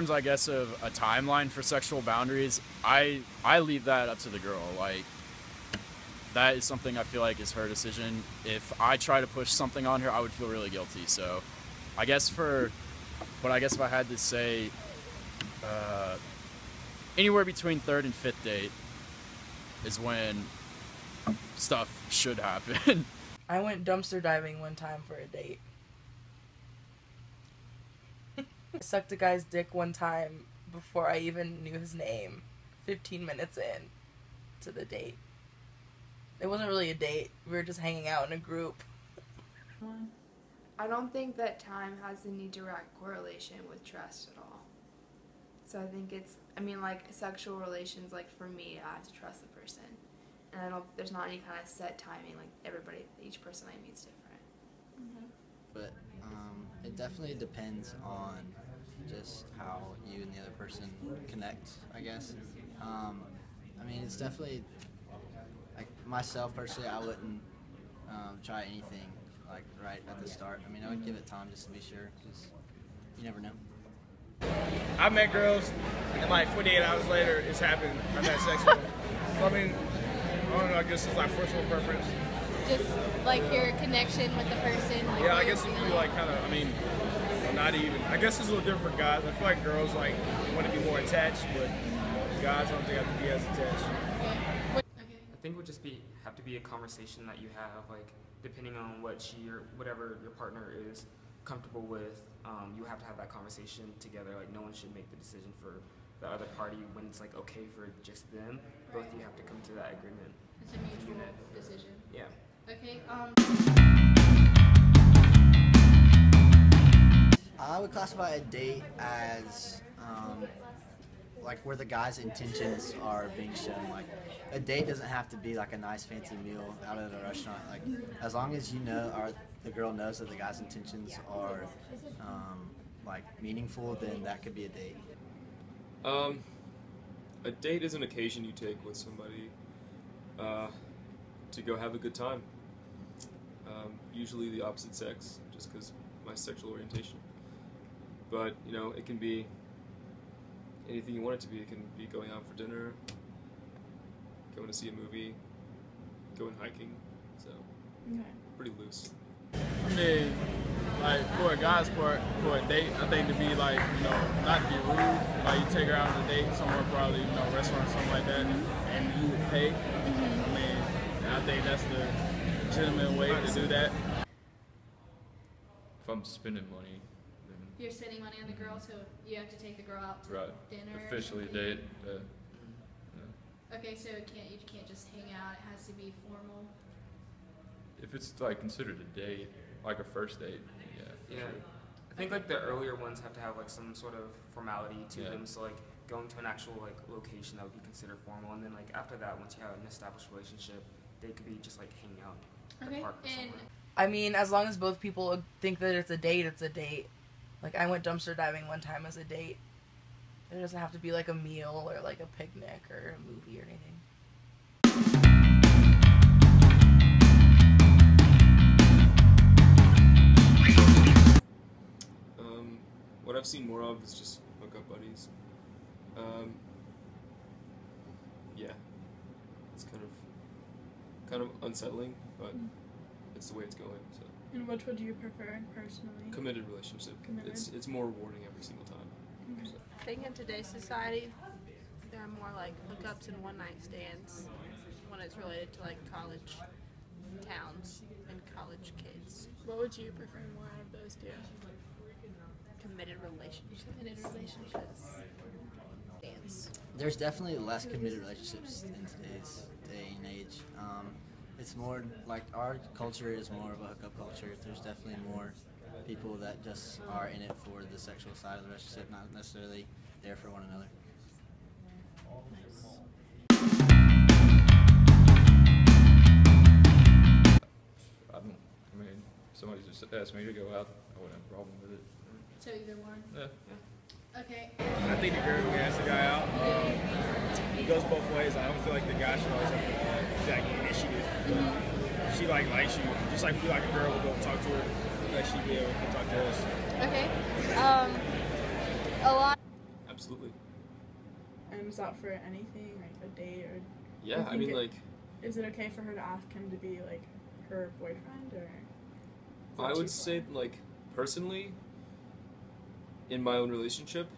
terms, I guess, of a timeline for sexual boundaries, I I leave that up to the girl. Like that is something I feel like is her decision. If I try to push something on her, I would feel really guilty. So, I guess for, but I guess if I had to say, uh, anywhere between third and fifth date is when stuff should happen. I went dumpster diving one time for a date. I sucked a guy's dick one time before I even knew his name. 15 minutes in to the date. It wasn't really a date. We were just hanging out in a group. I don't think that time has any direct correlation with trust at all. So I think it's, I mean, like sexual relations, like for me, I have to trust the person. And I don't, there's not any kind of set timing, like everybody, each person I meet is different. Mm-hmm. But um, it definitely depends on just how you and the other person connect. I guess. Um, I mean, it's definitely like myself personally. I wouldn't um, try anything like right at the start. I mean, I would give it time just to be sure because you never know. I've met girls, and like 48 hours later, it's happened. I've had sex with them. So, I mean, I don't know. I guess it's like personal preference. Just like your connection with the person. Like Yeah, I where- guess if you like kind of, I mean, well, not even. I guess it's a little different for guys. I feel like girls like want to be more attached, but guys I don't think have to be as attached. I think it would just be have to be a conversation that you have, like depending on what she or whatever your partner is comfortable with. Um, you have to have that conversation together. Like no one should make the decision for the other party when it's like okay for just them. Both you have to come to that agreement. It's a mutual decision. Yeah. Okay. Um. I would classify a date as um, like where the guy's intentions are being shown. Like a date doesn't have to be like a nice fancy meal out at a restaurant. Like as long as you know or the girl knows that the guy's intentions are um, like meaningful, then that could be a date. Um, a date is an occasion you take with somebody uh, to go have a good time. Um, usually the opposite sex, just because my sexual orientation. But you know, it can be anything you want it to be. It can be going out for dinner, going to see a movie, going hiking. So pretty loose. I mean, like for a guy's part, for a date, I think to be like, you know, not to be rude, like you take her out on a date somewhere, probably, you know, restaurant or something like that, and you would pay. I mean, I think that's the legitimate way to do that. If I'm spending money, then You're spending money on the girl, so you have to take the girl out to right, dinner. officially something? date. Uh, yeah. Okay, so it can't you can't just hang out. It has to be formal. If it's like considered a date, like a first date, yeah. Yeah. sure. I think like the earlier ones have to have like some sort of formality to Yeah. them. So like going to an actual like location that would be considered formal, and then like after that, once you have an established relationship, they could be just like hanging out at Okay, the park or and somewhere. I mean, as long as both people think that it's a date, it's a date. Like I went dumpster diving one time as a date. It doesn't have to be like a meal or like a picnic or a movie or anything. Um, what I've seen more of is just hookup buddies. Um, yeah, it's kind of kind of unsettling, but mm. it's the way it's going. So And which would you prefer personally? committed relationship. Committed. It's it's more rewarding every single time. So. I think in today's society, there are more like hookups and one night stands when it's related to like college towns and college kids. What would you prefer more out of those two? Committed relationships. Committed relationships. Stands. There's definitely less committed relationships in today's day and age. Um, it's more like our culture is more of a hookup culture. There's definitely more people that just are in it for the sexual side of the relationship, not necessarily there for one another. I don't. I mean, if somebody just asked me to go out, I wouldn't have a problem with it. So either one. Yeah. Okay. I think the girl who asked the guy out, um, it goes both ways. I don't feel like the guy should always have to uh, like the initiative. But she like likes you, just like feel like a girl would go talk to her, that she'd be able to talk to us. Okay. Um. A lot. absolutely. And is that for anything, like a date or? Yeah, I I mean, it- like, Is it okay for her to ask him to be like her boyfriend or? I would say, like, personally, in my own relationship,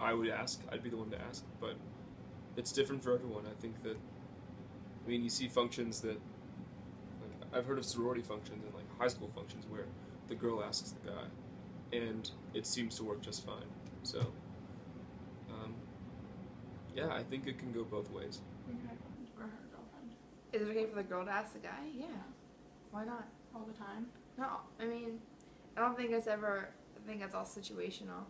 I would ask. I'd be the one to ask, but it's different for everyone. I think that, I mean, you see functions that, like, I've heard of sorority functions and, like, high school functions where the girl asks the guy, and it seems to work just fine. So, um, yeah, I think it can go both ways. Okay. Or her girlfriend Is it okay for the girl to ask the guy? Yeah. Why not? all the time. No, I mean, I don't think it's ever. I think it's all situational.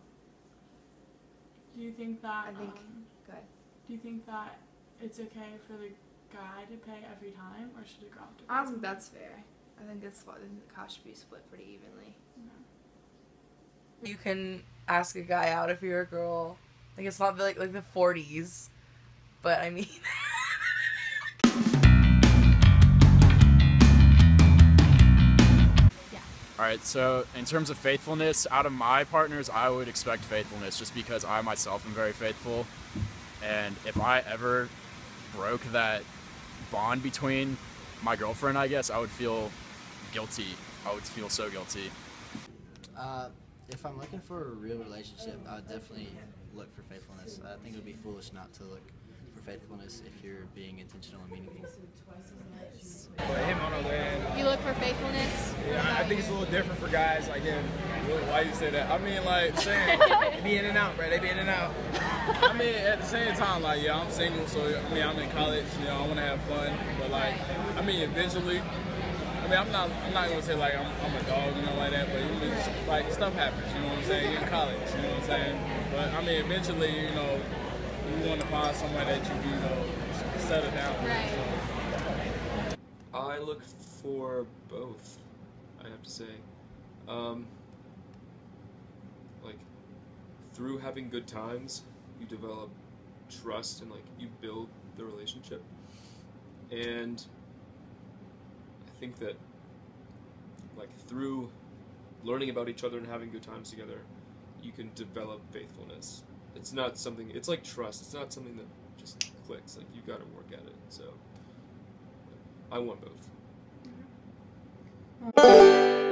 Do you think that? I think- Um, Good. do you think that it's okay for the guy to pay every time, or should it go up to? I don't think that's fair. I think it's. I think the cost should be split pretty evenly. You can ask a guy out if you're a girl. Like it's not like like the 40s, but I mean. All right, so in terms of faithfulness, out of my partners, I would expect faithfulness just because I myself am very faithful. And if I ever broke that bond between my girlfriend, I guess, I would feel guilty. I would feel so guilty. Uh, if I'm looking for a real relationship, I would definitely look for faithfulness. I think it would be foolish not to look faithfulness if you're being intentional and meaningful. But him on the other You look for faithfulness. yeah, I think it's a little different for guys. Like him. Why you say that? I mean, like saying they be in and out, bro. They be in and out. I mean, at the same time, like yeah, I'm single, so I mean, I'm in college. You know, I want to have fun, but like, I mean, eventually. I mean, I'm not. I'm not gonna say like I'm, I'm a dog, you know, like that. But you know, just, like stuff happens. You know what I'm saying? You're in college. You know what I'm saying? But I mean, eventually, you know, you want to find somebody that you can, you know, settle down with. Right. So. I look for both. I have to say, um, like through having good times, you develop trust and like you build the relationship. And I think that like through learning about each other and having good times together, you can develop faithfulness. It's not something. It's like trust. It's not something that just clicks. Like you got to work at it. So I want both. Mm-hmm.